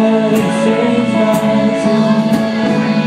Lord, it my soul.